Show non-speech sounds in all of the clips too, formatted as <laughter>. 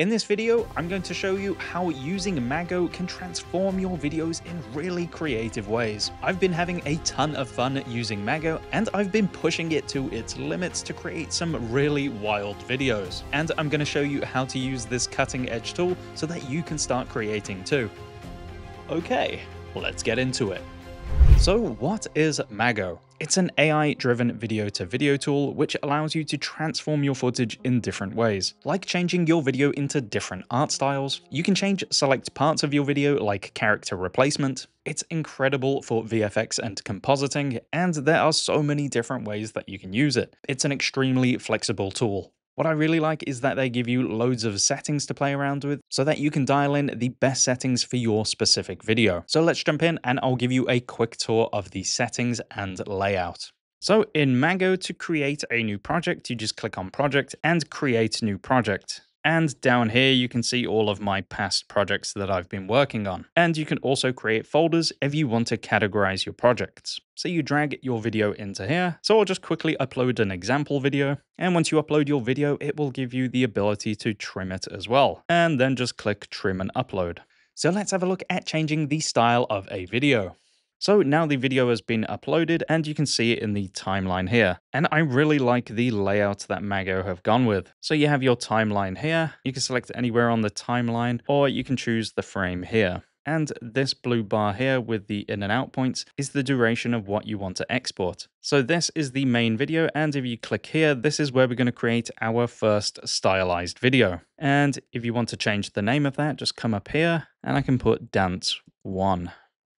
In this video, I'm going to show you how using Mago can transform your videos in really creative ways. I've been having a ton of fun using Mago, and I've been pushing it to its limits to create some really wild videos. And I'm going to show you how to use this cutting edge tool so that you can start creating too. Okay, let's get into it. So what is Mago? It's an AI-driven video-to-video tool which allows you to transform your footage in different ways. Like changing your video into different art styles, you can change select parts of your video like character replacement. It's incredible for VFX and compositing, and there are so many different ways that you can use it. It's an extremely flexible tool. What I really like is that they give you loads of settings to play around with so that you can dial in the best settings for your specific video. So let's jump in and I'll give you a quick tour of the settings and layout. So in Mago, to create a new project, you just click on project and create new project. And down here, you can see all of my past projects that I've been working on. And you can also create folders if you want to categorize your projects. So you drag your video into here. So I'll just quickly upload an example video. And once you upload your video, it will give you the ability to trim it as well. And then just click trim and upload. So let's have a look at changing the style of a video. So now the video has been uploaded and you can see it in the timeline here. And I really like the layout that Mago have gone with. So you have your timeline here, you can select anywhere on the timeline, or you can choose the frame here. And this blue bar here with the in and out points is the duration of what you want to export. So this is the main video. And if you click here, this is where we're going to create our first stylized video. And if you want to change the name of that, just come up here and I can put dance one.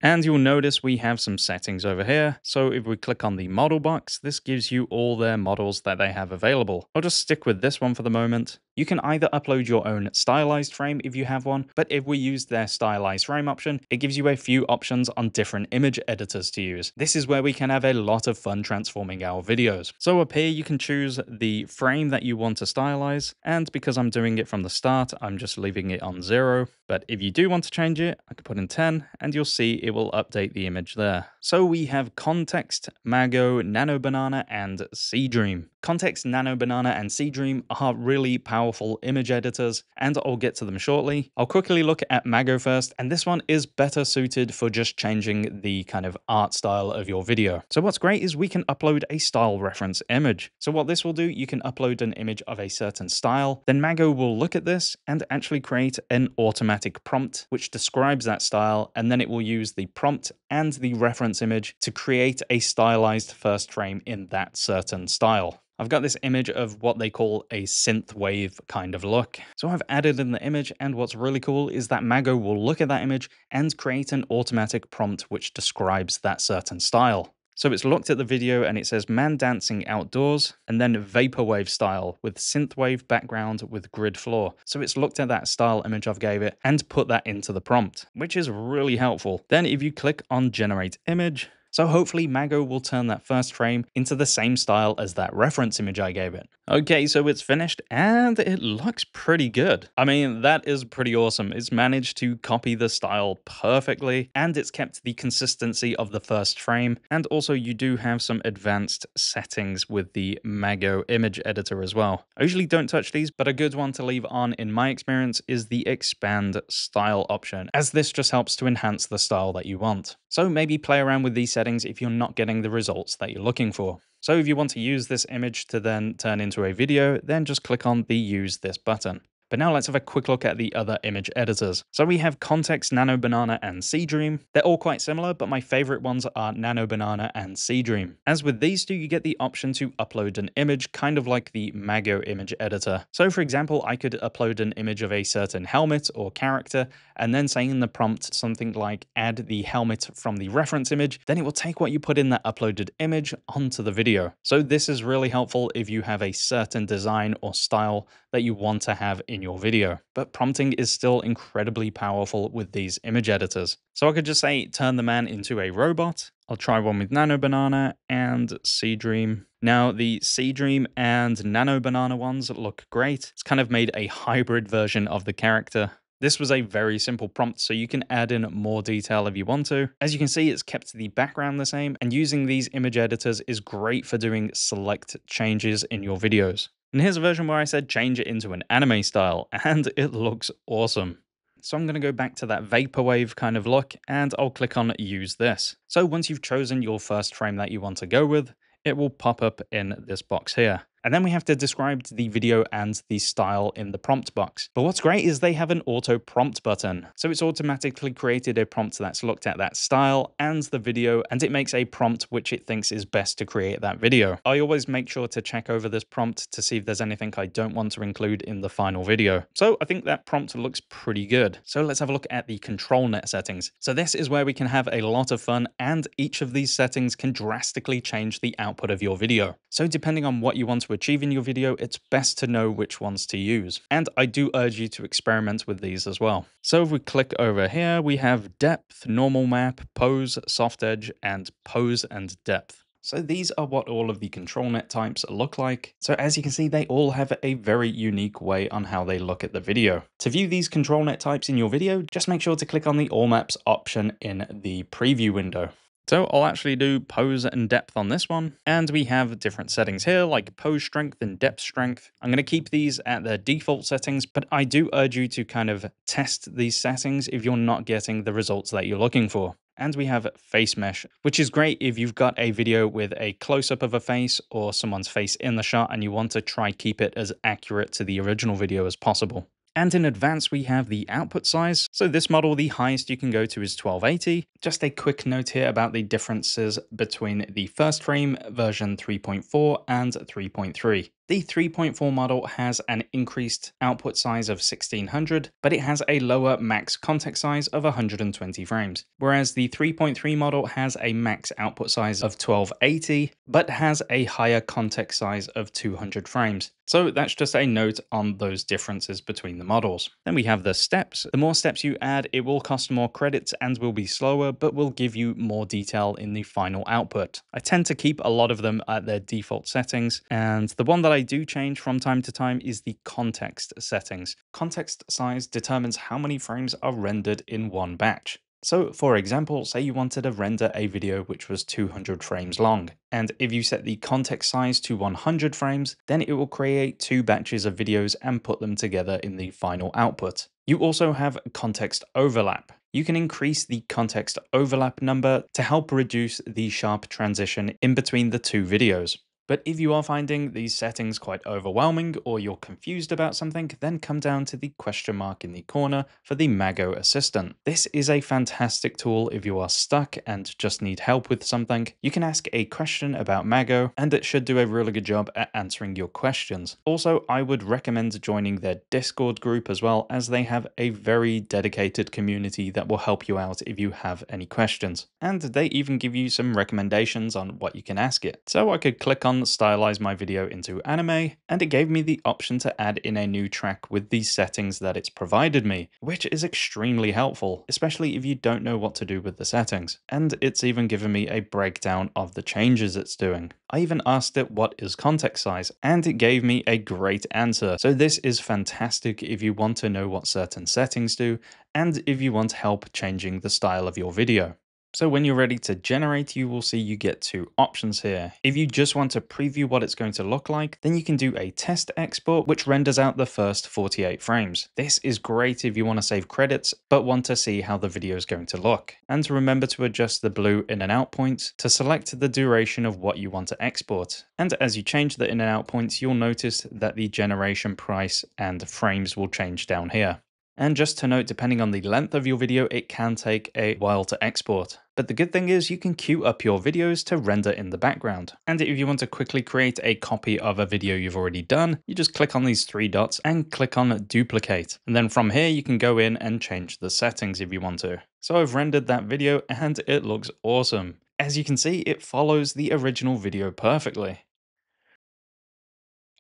And you'll notice we have some settings over here. So if we click on the model box, this gives you all their models that they have available. I'll just stick with this one for the moment. You can either upload your own stylized frame if you have one, but if we use their stylized frame option, it gives you a few options on different image editors to use. This is where we can have a lot of fun transforming our videos. So up here, you can choose the frame that you want to stylize. And because I'm doing it from the start, I'm just leaving it on zero. But if you do want to change it, I could put in 10 and you'll see it will update the image there. So we have Kontext, Mago, Nano Banana, and Seedream. Kontext, Nano Banana, and Seedream are really powerful image editors, and I'll get to them shortly. I'll quickly look at Mago first, and this one is better suited for just changing the kind of art style of your video. So what's great is we can upload a style reference image. So what this will do, you can upload an image of a certain style, then Mago will look at this and actually create an automatic prompt which describes that style, and then it will use the prompt and the reference image to create a stylized first frame in that certain style. I've got this image of what they call a synth wave kind of look. So I've added in the image and what's really cool is that Mago will look at that image and create an automatic prompt which describes that certain style. So it's looked at the video and it says man dancing outdoors and then vaporwave style with synthwave background with grid floor. So it's looked at that style image I've gave it and put that into the prompt, which is really helpful. Then if you click on generate image, so hopefully Mago will turn that first frame into the same style as that reference image I gave it. Okay, so it's finished and it looks pretty good. I mean, that is pretty awesome. It's managed to copy the style perfectly and it's kept the consistency of the first frame. And also you do have some advanced settings with the Mago image editor as well. I usually don't touch these, but a good one to leave on in my experience is the expand style option, as this just helps to enhance the style that you want. So maybe play around with these settings if you're not getting the results that you're looking for. So if you want to use this image to then turn into a video, then just click on the use this button. But now let's have a quick look at the other image editors. So we have Kontext, Nano Banana, and Seedream. They're all quite similar, but my favorite ones are Nano Banana and Seedream. As with these two, you get the option to upload an image, kind of like the Mago image editor. So for example, I could upload an image of a certain helmet or character, and then say in the prompt something like add the helmet from the reference image, then it will take what you put in that uploaded image onto the video. So this is really helpful if you have a certain design or style that you want to have in your video. But prompting is still incredibly powerful with these image editors. So I could just say, turn the man into a robot. I'll try one with Nano Banana and Seedream. Now, the Seedream and Nano Banana ones look great. It's kind of made a hybrid version of the character. This was a very simple prompt, so you can add in more detail if you want to. As you can see, it's kept the background the same, and using these image editors is great for doing select changes in your videos. And here's a version where I said change it into an anime style, <laughs> and it looks awesome. So I'm going to go back to that vaporwave kind of look and I'll click on use this. So once you've chosen your first frame that you want to go with, it will pop up in this box here. And then we have to describe the video and the style in the prompt box. But what's great is they have an auto prompt button. So it's automatically created a prompt that's looked at that style and the video, and it makes a prompt which it thinks is best to create that video. I always make sure to check over this prompt to see if there's anything I don't want to include in the final video. So I think that prompt looks pretty good. So let's have a look at the control net settings. So this is where we can have a lot of fun and each of these settings can drastically change the output of your video. So depending on what you want to achieve in your video, it's best to know which ones to use. And I do urge you to experiment with these as well. So if we click over here, we have depth, normal map, pose, soft edge, and pose and depth. So these are what all of the control net types look like. So as you can see, they all have a very unique way on how they look at the video. To view these control net types in your video, just make sure to click on the all maps option in the preview window. So I'll actually do pose and depth on this one. And we have different settings here like pose strength and depth strength. I'm going to keep these at their default settings, but I do urge you to kind of test these settings if you're not getting the results that you're looking for. And we have face mesh, which is great if you've got a video with a close-up of a face or someone's face in the shot and you want to try keep it as accurate to the original video as possible. And in advance, we have the output size. So this model, the highest you can go to is 1280. Just a quick note here about the differences between the first frame version 3.4 and 3.3. The 3.4 model has an increased output size of 1600, but it has a lower max context size of 120 frames, whereas the 3.3 model has a max output size of 1280, but has a higher context size of 200 frames. So that's just a note on those differences between the models. Then we have the steps. The more steps you add, it will cost more credits and will be slower, but will give you more detail in the final output. I tend to keep a lot of them at their default settings, and the one that I do change from time to time is the context settings. Context size determines how many frames are rendered in one batch. So for example, say you wanted to render a video which was 200 frames long. And if you set the context size to 100 frames, then it will create two batches of videos and put them together in the final output. You also have context overlap. You can increase the context overlap number to help reduce the sharp transition in between the two videos. But if you are finding these settings quite overwhelming or you're confused about something, then come down to the question mark in the corner for the Mago Assistant. This is a fantastic tool if you are stuck and just need help with something. You can ask a question about Mago and it should do a really good job at answering your questions. Also, I would recommend joining their Discord group as well as they have a very dedicated community that will help you out if you have any questions. And they even give you some recommendations on what you can ask it. So I could click on stylize my video into anime, and it gave me the option to add in a new track with these settings that it's provided me, which is extremely helpful, especially if you don't know what to do with the settings. And it's even given me a breakdown of the changes it's doing. I even asked it what is context size, and it gave me a great answer. So this is fantastic if you want to know what certain settings do, and if you want help changing the style of your video. So when you're ready to generate, you will see you get two options here. If you just want to preview what it's going to look like, then you can do a test export, which renders out the first 48 frames. This is great if you want to save credits, but want to see how the video is going to look. And remember to adjust the blue in and out points to select the duration of what you want to export. And as you change the in and out points, you'll notice that the generation price and frames will change down here. And just to note, depending on the length of your video, it can take a while to export. But the good thing is you can queue up your videos to render in the background. And if you want to quickly create a copy of a video you've already done, you just click on these three dots and click on duplicate. And then from here, you can go in and change the settings if you want to. So I've rendered that video and it looks awesome. As you can see, it follows the original video perfectly.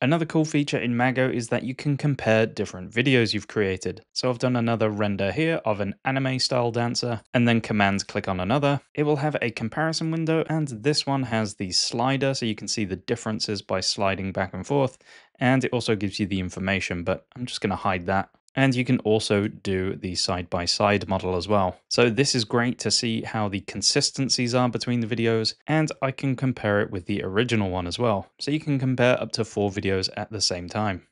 Another cool feature in Mago is that you can compare different videos you've created. So I've done another render here of an anime style dancer and then command click on another. It will have a comparison window and this one has the slider so you can see the differences by sliding back and forth and it also gives you the information but I'm just going to hide that. And you can also do the side-by-side -side model as well. So this is great to see how the consistencies are between the videos, and I can compare it with the original one as well. So you can compare up to four videos at the same time.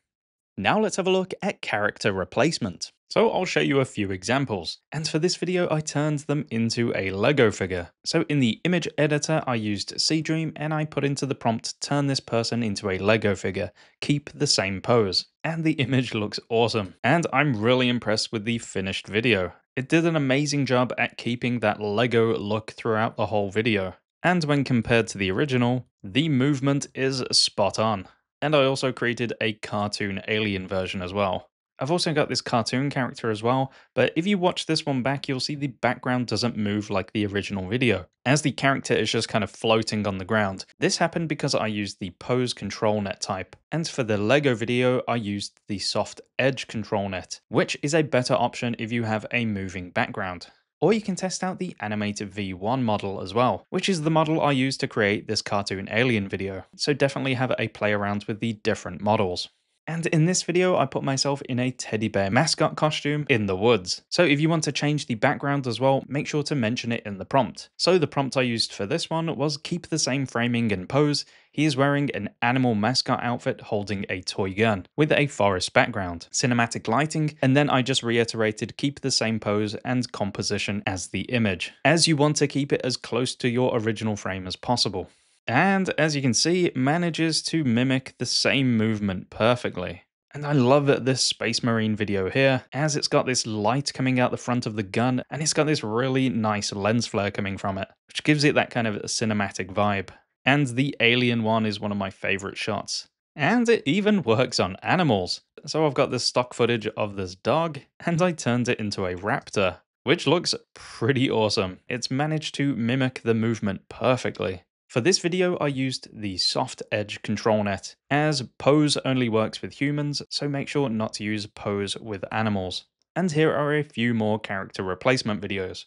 Now let's have a look at character replacement. So I'll show you a few examples. And for this video, I turned them into a Lego figure. So in the image editor, I used Seedream and I put into the prompt, turn this person into a Lego figure, keep the same pose. And the image looks awesome. And I'm really impressed with the finished video. It did an amazing job at keeping that Lego look throughout the whole video. And when compared to the original, the movement is spot on. And I also created a cartoon alien version as well. I've also got this cartoon character as well, but if you watch this one back, you'll see the background doesn't move like the original video, as the character is just kind of floating on the ground. This happened because I used the pose control net type, and for the Lego video, I used the soft edge control net, which is a better option if you have a moving background. Or you can test out the animated V1 model as well, which is the model I used to create this cartoon alien video, so definitely have a play around with the different models. And in this video, I put myself in a teddy bear mascot costume in the woods. So if you want to change the background as well, make sure to mention it in the prompt. So the prompt I used for this one was keep the same framing and pose. He is wearing an animal mascot outfit holding a toy gun with a forest background, cinematic lighting, and then I just reiterated keep the same pose and composition as the image, as you want to keep it as close to your original frame as possible and as you can see, manages to mimic the same movement perfectly. And I love this Space Marine video here, as it's got this light coming out the front of the gun, and it's got this really nice lens flare coming from it, which gives it that kind of cinematic vibe. And the alien one is one of my favorite shots. And it even works on animals. So I've got this stock footage of this dog, and I turned it into a raptor, which looks pretty awesome. It's managed to mimic the movement perfectly. For this video, I used the soft edge control net, as pose only works with humans, so make sure not to use pose with animals. And here are a few more character replacement videos.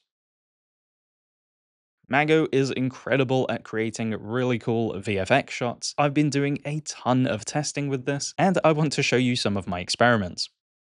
Mago is incredible at creating really cool VFX shots. I've been doing a ton of testing with this, and I want to show you some of my experiments.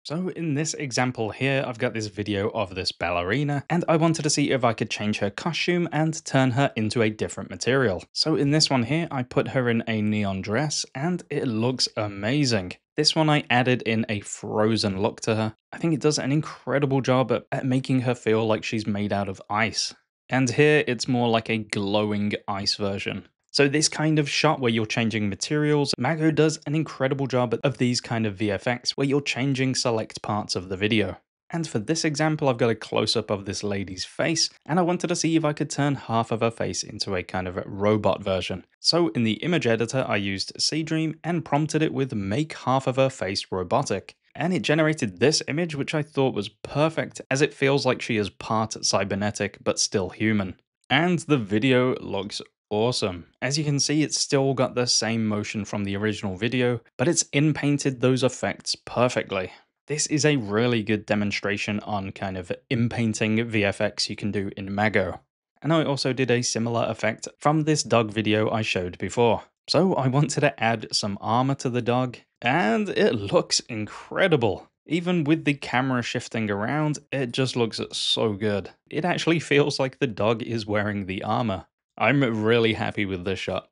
So in this example here, I've got this video of this ballerina, and I wanted to see if I could change her costume and turn her into a different material. So in this one here, I put her in a neon dress, and it looks amazing. This one I added in a frozen look to her. I think it does an incredible job at, making her feel like she's made out of ice. And here it's more like a glowing ice version. So this kind of shot where you're changing materials, Mago does an incredible job of these kind of VFX where you're changing select parts of the video. And for this example, I've got a close-up of this lady's face, and I wanted to see if I could turn half of her face into a kind of robot version. So in the image editor, I used Seedream and prompted it with make half of her face robotic. And it generated this image, which I thought was perfect, as it feels like she is part cybernetic, but still human. And the video looks awesome. As you can see, it's still got the same motion from the original video, but it's inpainted those effects perfectly. This is a really good demonstration on kind of inpainting VFX you can do in Mago. And I also did a similar effect from this dog video I showed before. So I wanted to add some armor to the dog, and it looks incredible. Even with the camera shifting around, it just looks so good. It actually <laughs> feels like the dog is wearing the armor. I'm really happy with this shot.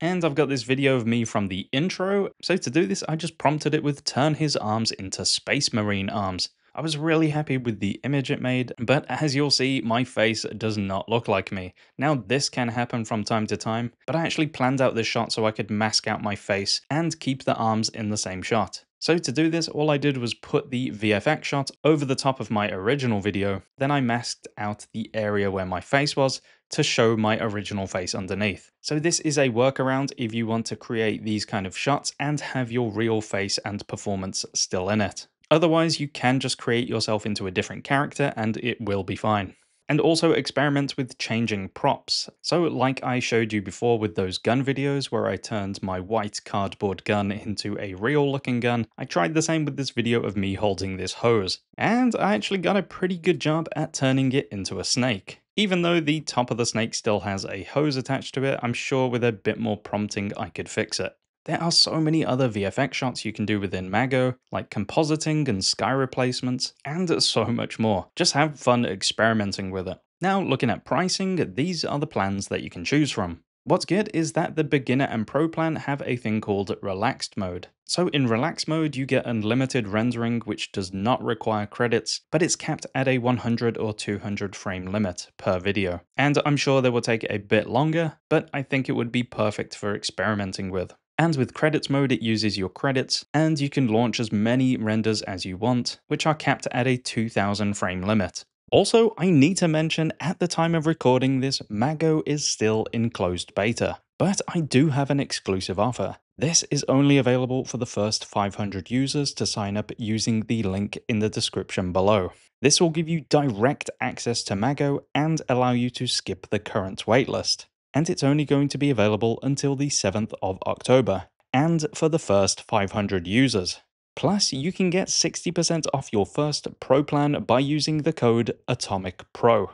And I've got this video of me from the intro. So to do this, I just prompted it with turn his arms into Space Marine arms. I was really happy with the image it made, but as you'll see, my face does not look like me. Now this can happen from time to time, but I actually planned out this shot so I could mask out my face and keep the arms in the same shot. So to do this, all I did was put the VFX shot over the top of my original video, then I masked out the area where my face was to show my original face underneath. So this is a workaround if you want to create these kind of shots and have your real face and performance still in it. Otherwise, you can just create yourself into a different character and it will be fine and also experiment with changing props. So like I showed you before with those gun videos where I turned my white cardboard gun into a real looking gun, I tried the same with this video of me holding this hose. And I actually got a pretty good job at turning it into a snake. Even though the top of the snake still has a hose attached to it, I'm sure with a bit more prompting I could fix it. There are so many other VFX shots you can do within Mago, like compositing and sky replacements, and so much more. Just have fun experimenting with it. Now, looking at pricing, these are the plans that you can choose from. What's good is that the beginner and pro plan have a thing called relaxed mode. So in relaxed mode, you get unlimited rendering, which does not require credits, but it's capped at a 100 or 200 frame limit per video. And I'm sure they will take a bit longer, but I think it would be perfect for experimenting with. And with credits mode, it uses your credits, and you can launch as many renders as you want, which are capped at a 2000 frame limit. Also, I need to mention at the time of recording this, Mago is still in closed beta, but I do have an exclusive offer. This is only available for the first 500 users to sign up using the link in the description below. This will give you direct access to Mago and allow you to skip the current waitlist. And it's only going to be available until the 7th of October, and for the first 500 users. Plus, you can get 60% off your first Pro plan by using the code ATOMICPRO.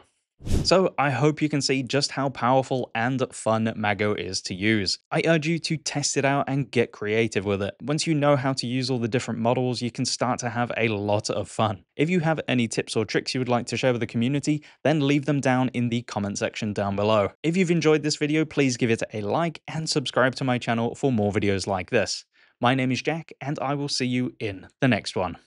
So I hope you can see just how powerful and fun Mago is to use. I urge you to test it out and get creative with it. Once you know how to use all the different models, you can start to have a lot of fun. If you have any tips or tricks you would like to share with the community, then leave them down in the comment section down below. If you've enjoyed this video, please give it a like and subscribe to my channel for more videos like this. My name is Jack, and I will see you in the next one.